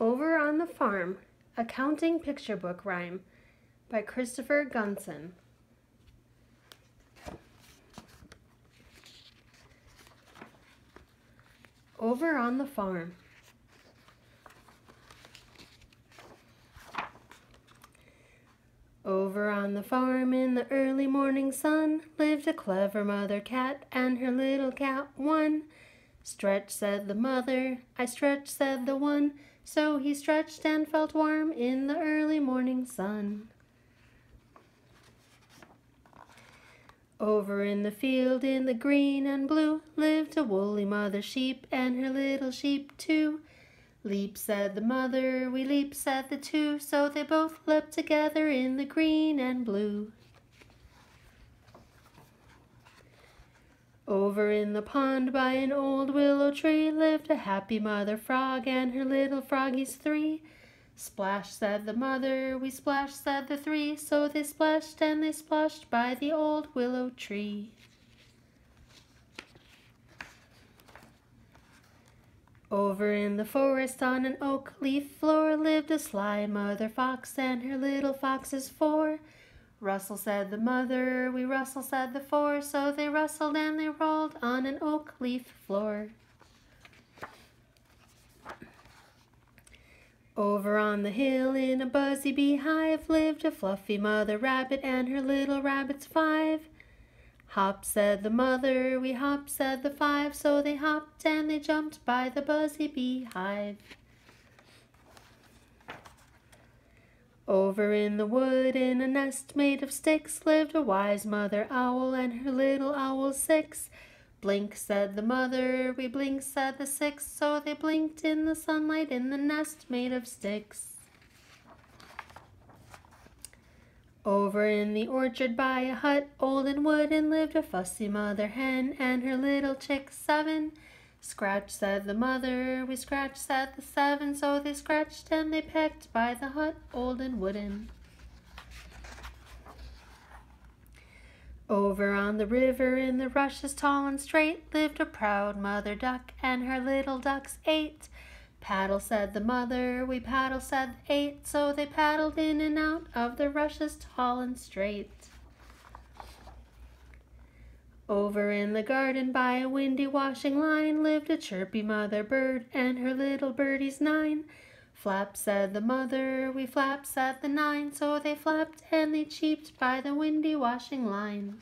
Over on the Farm, a counting picture book rhyme by Christopher Gunson. Over on the Farm. Over on the farm in the early morning sun lived a clever mother cat and her little cat one. Stretch, said the mother, I stretch, said the one, so he stretched and felt warm in the early morning sun. Over in the field in the green and blue lived a woolly mother sheep and her little sheep too. Leap, said the mother, we leap, said the two, so they both leapt together in the green and blue. Over in the pond by an old willow tree lived a happy mother frog and her little froggies three. Splash, said the mother, we splash, said the three, so they splashed and they splashed by the old willow tree. Over in the forest on an oak leaf floor lived a sly mother fox and her little foxes four. Rustle said the mother, we rustle said the four, so they rustled and they rolled on an oak leaf floor. Over on the hill in a buzzy beehive lived a fluffy mother rabbit and her little rabbits five. Hop, said the mother, we hop, said the five, so they hopped and they jumped by the buzzy beehive. Over in the wood, in a nest made of sticks, lived a wise mother owl and her little owl six. Blink, said the mother, we blink, said the six, so they blinked in the sunlight in the nest made of sticks. Over in the orchard by a hut, old and wooden, lived a fussy mother hen and her little chicks seven. Scratch, said the mother, we scratch, said the seven, so they scratched and they pecked by the hut, old and wooden. Over on the river in the rushes tall and straight lived a proud mother duck and her little ducks eight. Paddle, said the mother, we paddle, said the eight, so they paddled in and out of the rushes tall and straight. Over in the garden by a windy washing line lived a chirpy mother bird and her little birdies nine. Flap, said the mother, we flap, said the nine, so they flapped and they cheeped by the windy washing line.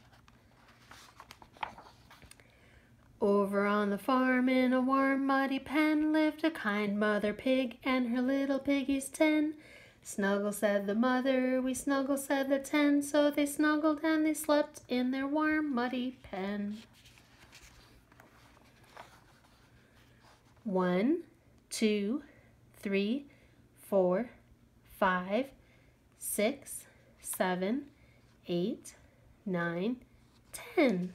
Over on the farm in a warm muddy pen lived a kind mother pig and her little piggies ten. Snuggle, said the mother, we snuggle, said the ten, so they snuggled and they slept in their warm muddy pen. One, two, three, four, five, six, seven, eight, nine, ten.